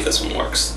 see if this one works.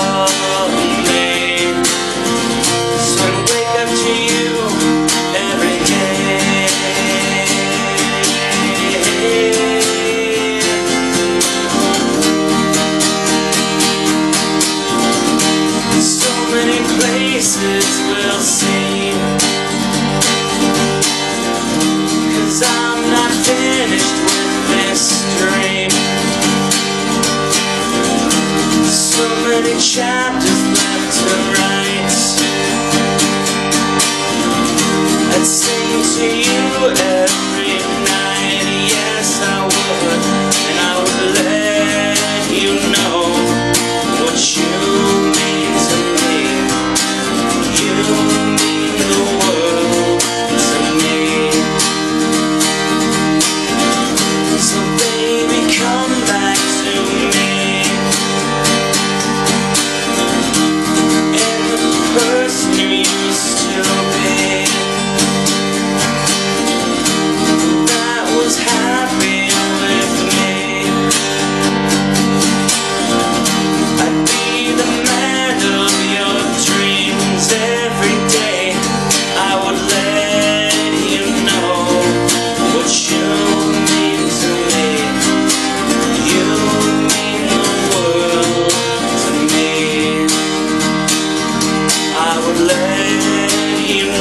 faces will see. Cause I'm not finished with this dream. So many chapters left to write. I'd sing to you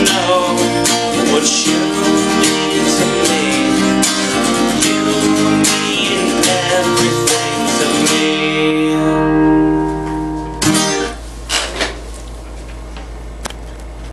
know what you